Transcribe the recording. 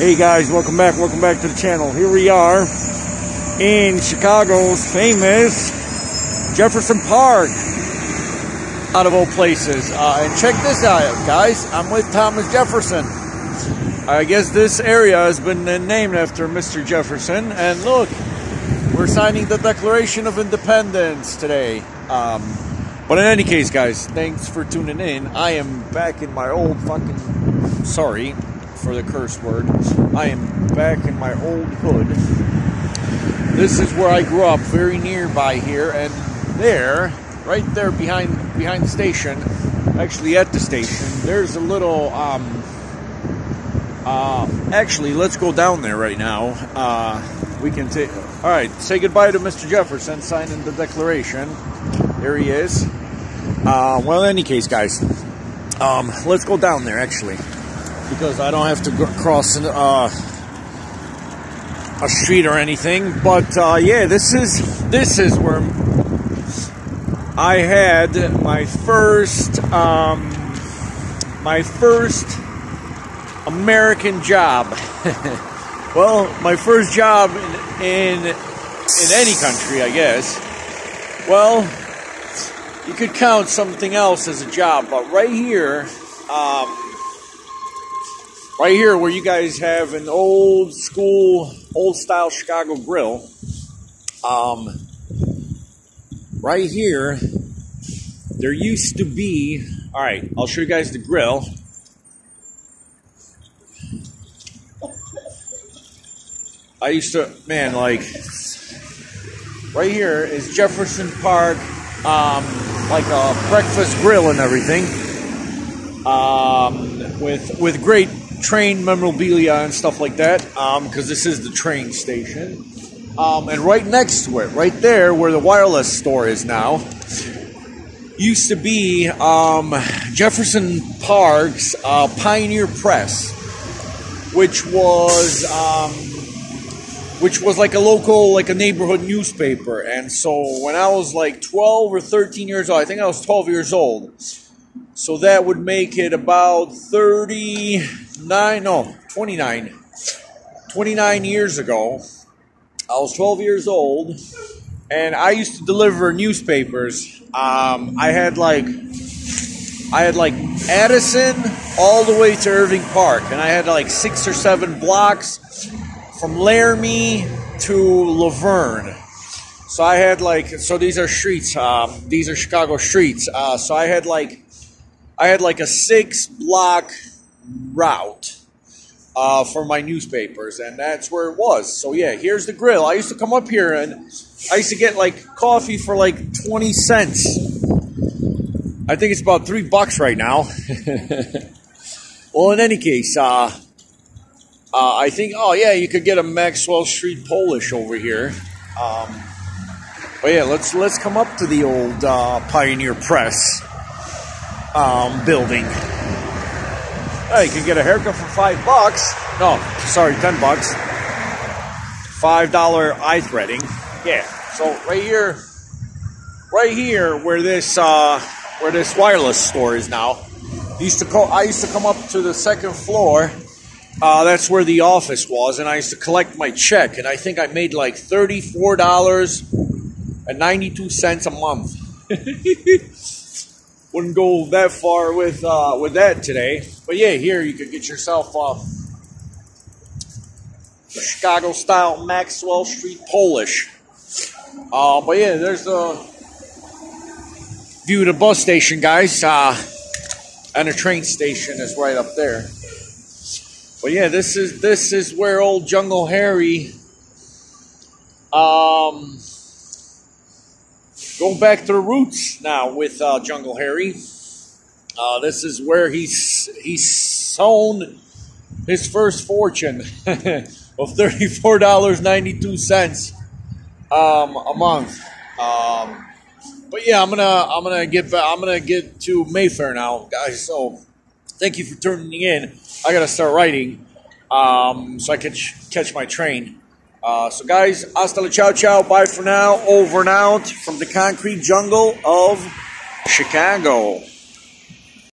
Hey guys, welcome back, welcome back to the channel. Here we are in Chicago's famous Jefferson Park, out of all places. Uh, and check this out, guys. I'm with Thomas Jefferson. I guess this area has been named after Mr. Jefferson. And look, we're signing the Declaration of Independence today. Um, but in any case, guys, thanks for tuning in. I am back in my old fucking. Sorry for the curse word. I am back in my old hood. This is where I grew up, very nearby here, and there, right there behind behind the station, actually at the station, there's a little. Um, uh, actually, let's go down there right now. Uh, we can take. All right, say goodbye to Mr. Jefferson, signing the Declaration. There he is. Uh, well, in any case, guys, um, let's go down there actually because I don't have to cross uh, a street or anything. But uh, yeah, this is this is where I had my first um, my first American job. well, my first job in, in in any country, I guess. Well, you could count something else as a job, but right here. Um, right here where you guys have an old school, old style Chicago grill. Um, right here, there used to be. All right, I'll show you guys the grill. I used to, man, like, right here is Jefferson Park, um, like a breakfast grill and everything, um, with with great train memorabilia and stuff like that, because um, this is the train station. Um, and right next to it, right there where the wireless store is now, used to be um, Jefferson Park's uh, Pioneer Press, which was um, which was like a local, like a neighborhood newspaper. And so when I was like 12 or 13 years old, I think I was 12 years old. So that would make it about 39, no, 29. 29 years ago, I was 12 years old, and I used to deliver newspapers. Um, I had like, I had like Addison all the way to Irving Park, and I had like six or seven blocks from Laramie to Laverne. So I had like, so these are streets. Um, these are Chicago streets. Uh, so I had like, I had like a six block route uh, for my newspapers, and that's where it was. So yeah, here's the grill. I used to come up here and I used to get like coffee for like twenty cents. I think it's about three bucks right now. well, in any case, uh, uh, I think, oh yeah, you could get a Maxwell Street Polish over here. Um, but yeah, let's let's come up to the old uh, Pioneer Press um, building. Oh, you can get a haircut for five bucks. No, sorry, ten bucks. Five dollar eye threading. Yeah. So right here, right here, where this uh, where this wireless store is now. Used to call. I used to come up to the second floor uh, that's where the office was, and I used to collect my check, and I think I made like thirty-four dollars and ninety-two cents a month. Wouldn't go that far with uh, with that today, but yeah, here you could get yourself uh, Chicago style Maxwell Street Polish. Uh, but yeah, there's the view of the bus station, guys, uh, and the train station is right up there. But yeah, this is this is where old Jungle Harry um going back to the roots now with uh, Jungle Harry. Uh, this is where he's he's sown his first fortune of thirty four dollars ninety two cents um, a month. Um, but yeah, I'm gonna I'm gonna get I'm gonna get to Mayfair now, guys. So thank you for tuning in. I gotta start writing um, so I can catch my train. Uh, so, guys, hasta la ciao ciao. Bye for now. Over and out from the concrete jungle of Chicago.